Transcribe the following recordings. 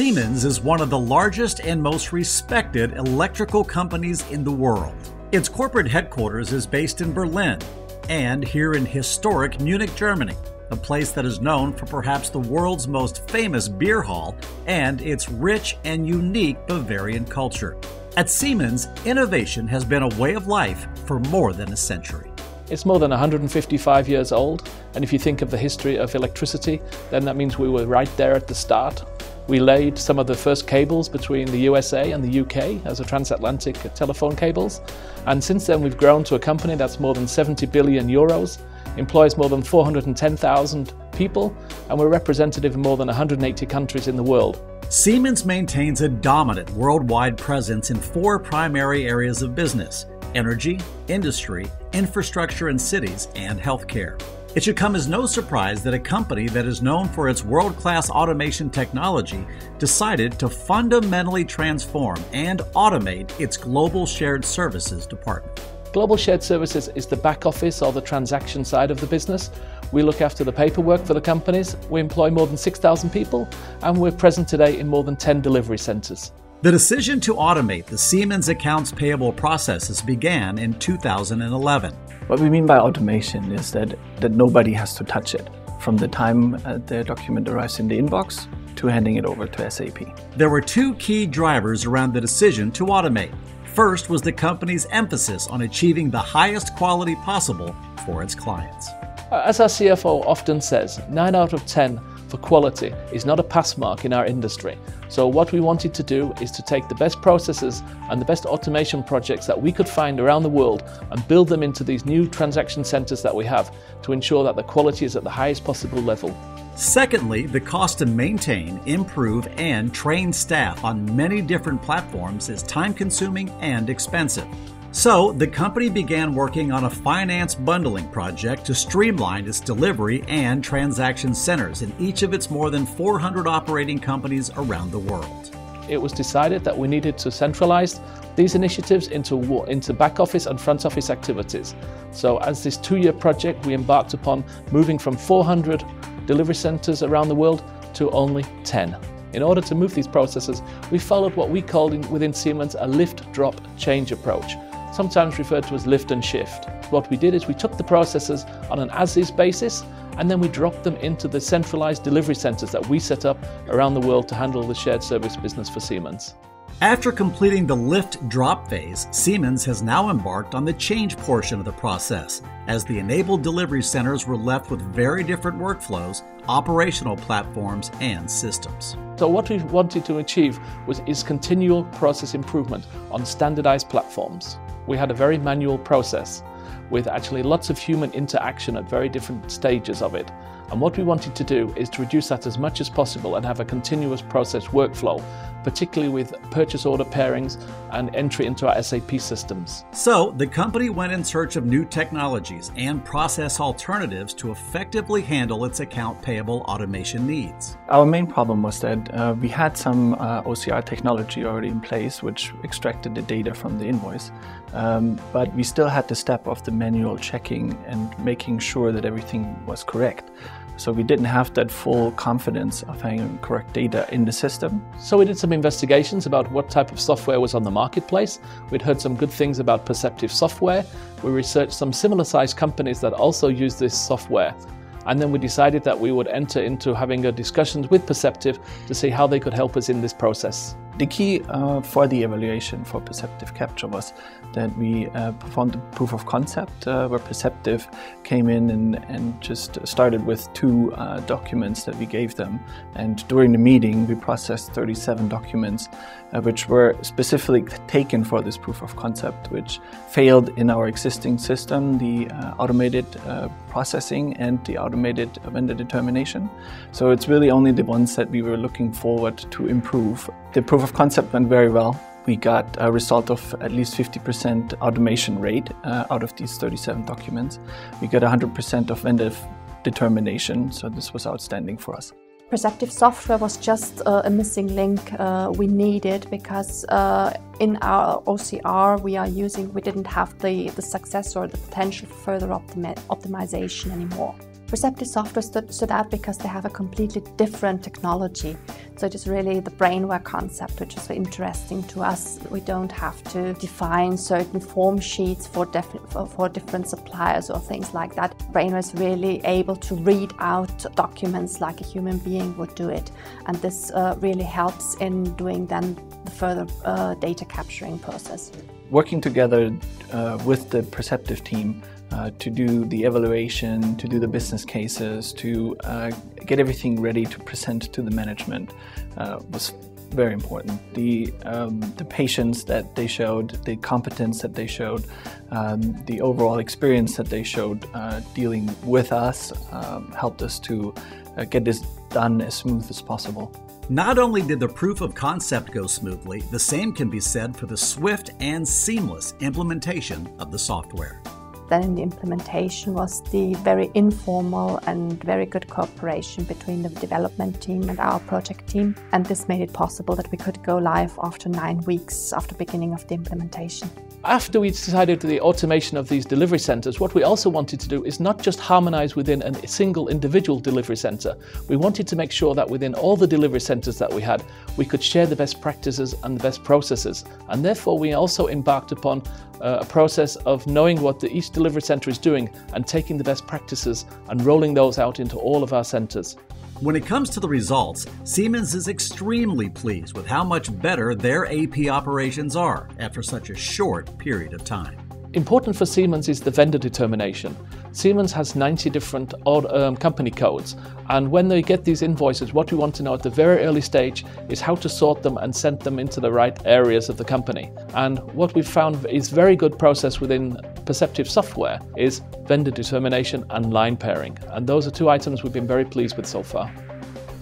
Siemens is one of the largest and most respected electrical companies in the world. Its corporate headquarters is based in Berlin and here in historic Munich, Germany, a place that is known for perhaps the world's most famous beer hall and its rich and unique Bavarian culture. At Siemens, innovation has been a way of life for more than a century. It's more than 155 years old, and if you think of the history of electricity, then that means we were right there at the start. We laid some of the first cables between the USA and the UK as a transatlantic telephone cables, and since then we've grown to a company that's more than 70 billion euros, employs more than 410,000 people, and we're representative in more than 180 countries in the world. Siemens maintains a dominant worldwide presence in four primary areas of business energy, industry, infrastructure and cities, and healthcare. It should come as no surprise that a company that is known for its world class automation technology decided to fundamentally transform and automate its global shared services department. Global Shared Services is the back office or the transaction side of the business. We look after the paperwork for the companies. We employ more than 6,000 people and we're present today in more than 10 delivery centres. The decision to automate the Siemens accounts payable processes began in 2011. What we mean by automation is that, that nobody has to touch it from the time uh, the document arrives in the inbox to handing it over to SAP. There were two key drivers around the decision to automate. First was the company's emphasis on achieving the highest quality possible for its clients. As our CFO often says, 9 out of 10 for quality is not a pass mark in our industry. So what we wanted to do is to take the best processes and the best automation projects that we could find around the world and build them into these new transaction centers that we have to ensure that the quality is at the highest possible level. Secondly, the cost to maintain, improve, and train staff on many different platforms is time consuming and expensive. So, the company began working on a finance bundling project to streamline its delivery and transaction centers in each of its more than 400 operating companies around the world. It was decided that we needed to centralize these initiatives into, into back office and front office activities. So, as this two year project, we embarked upon moving from 400 delivery centers around the world to only 10. In order to move these processes, we followed what we called in, within Siemens a lift, drop, change approach sometimes referred to as lift and shift. What we did is we took the processes on an as-is basis and then we dropped them into the centralized delivery centers that we set up around the world to handle the shared service business for Siemens. After completing the lift drop phase, Siemens has now embarked on the change portion of the process, as the enabled delivery centers were left with very different workflows, operational platforms, and systems. So what we wanted to achieve was is continual process improvement on standardized platforms we had a very manual process with actually lots of human interaction at very different stages of it. And what we wanted to do is to reduce that as much as possible and have a continuous process workflow, particularly with purchase order pairings and entry into our SAP systems. So, the company went in search of new technologies and process alternatives to effectively handle its account payable automation needs. Our main problem was that uh, we had some uh, OCR technology already in place, which extracted the data from the invoice. Um, but we still had the step of the manual checking and making sure that everything was correct. So we didn't have that full confidence of having correct data in the system. So we did some investigations about what type of software was on the marketplace. We'd heard some good things about Perceptive software. We researched some similar sized companies that also use this software. And then we decided that we would enter into having a discussions with Perceptive to see how they could help us in this process. The key uh, for the evaluation for perceptive capture was that we uh, performed a proof of concept uh, where Perceptive came in and, and just started with two uh, documents that we gave them. And during the meeting, we processed 37 documents uh, which were specifically taken for this proof of concept, which failed in our existing system, the uh, automated processing and the automated vendor determination. So it's really only the ones that we were looking forward to improve. The proof of concept went very well. We got a result of at least 50% automation rate uh, out of these 37 documents. We got 100% of vendor determination, so this was outstanding for us. Perceptive software was just uh, a missing link uh, we needed because uh, in our OCR we are using, we didn't have the, the success or the potential for further optimi optimization anymore. Perceptive software stood, stood, out because they have a completely different technology. So it is really the brainware concept which is interesting to us. We don't have to define certain form sheets for, for, for different suppliers or things like that. Brainware is really able to read out documents like a human being would do it. And this uh, really helps in doing then the further uh, data capturing process. Working together uh, with the Perceptive team uh, to do the evaluation, to do the business cases, to uh, get everything ready to present to the management uh, was very important. The um, the patience that they showed, the competence that they showed, um, the overall experience that they showed uh, dealing with us um, helped us to uh, get this done as smooth as possible. Not only did the proof of concept go smoothly, the same can be said for the swift and seamless implementation of the software then in the implementation was the very informal and very good cooperation between the development team and our project team. And this made it possible that we could go live after nine weeks after beginning of the implementation. After we decided the automation of these delivery centers, what we also wanted to do is not just harmonize within a single individual delivery center. We wanted to make sure that within all the delivery centers that we had, we could share the best practices and the best processes. And therefore, we also embarked upon uh, a process of knowing what the each delivery center is doing and taking the best practices and rolling those out into all of our centers. When it comes to the results, Siemens is extremely pleased with how much better their AP operations are after such a short period of time. Important for Siemens is the vendor determination. Siemens has 90 different odd, um, company codes, and when they get these invoices, what we want to know at the very early stage is how to sort them and send them into the right areas of the company. And what we've found is very good process within Perceptive software is vendor determination and line pairing. And those are two items we've been very pleased with so far.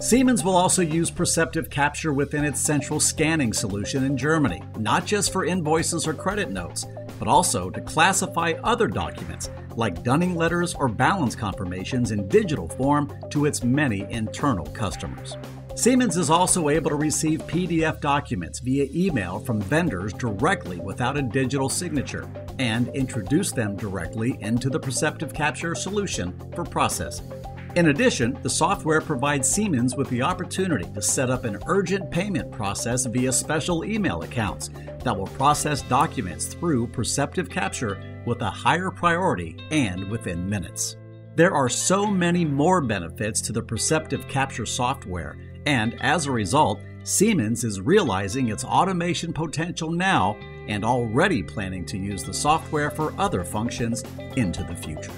Siemens will also use perceptive capture within its central scanning solution in Germany, not just for invoices or credit notes, but also to classify other documents like dunning letters or balance confirmations in digital form to its many internal customers. Siemens is also able to receive PDF documents via email from vendors directly without a digital signature and introduce them directly into the Perceptive Capture solution for processing. In addition, the software provides Siemens with the opportunity to set up an urgent payment process via special email accounts that will process documents through Perceptive Capture with a higher priority and within minutes. There are so many more benefits to the Perceptive Capture software and as a result, Siemens is realizing its automation potential now and already planning to use the software for other functions into the future.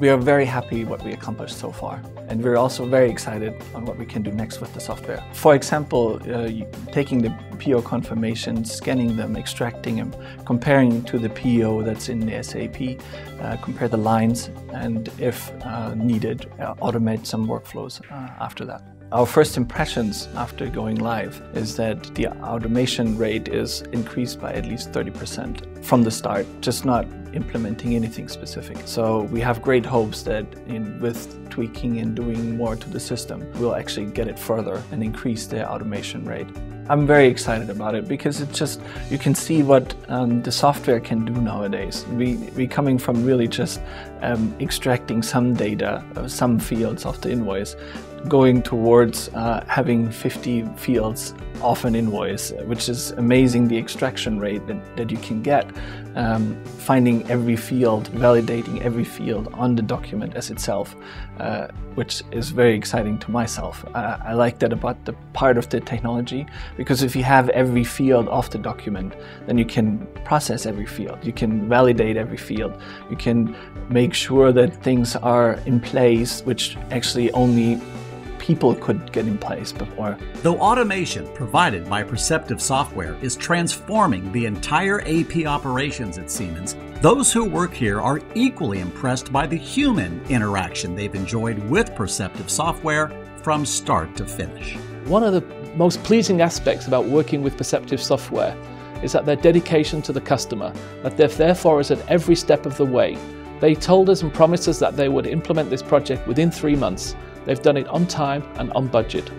We are very happy what we accomplished so far, and we're also very excited on what we can do next with the software. For example, uh, taking the PO confirmations, scanning them, extracting them, comparing to the PO that's in the SAP, uh, compare the lines, and if uh, needed, uh, automate some workflows uh, after that. Our first impressions after going live is that the automation rate is increased by at least 30% from the start, just not implementing anything specific. So we have great hopes that in, with tweaking and doing more to the system, we'll actually get it further and increase the automation rate. I'm very excited about it because it's just, you can see what um, the software can do nowadays. We, we coming from really just um, extracting some data, uh, some fields of the invoice, going towards uh, having 50 fields off an invoice, which is amazing the extraction rate that, that you can get. Um, finding every field, validating every field on the document as itself, uh, which is very exciting to myself. Uh, I like that about the part of the technology because if you have every field of the document, then you can process every field, you can validate every field, you can make sure that things are in place, which actually only people could get in place before. Though automation provided by Perceptive Software is transforming the entire AP operations at Siemens, those who work here are equally impressed by the human interaction they've enjoyed with Perceptive Software from start to finish. One of the most pleasing aspects about working with Perceptive Software is that their dedication to the customer, that they're there for us at every step of the way. They told us and promised us that they would implement this project within three months, They've done it on time and on budget.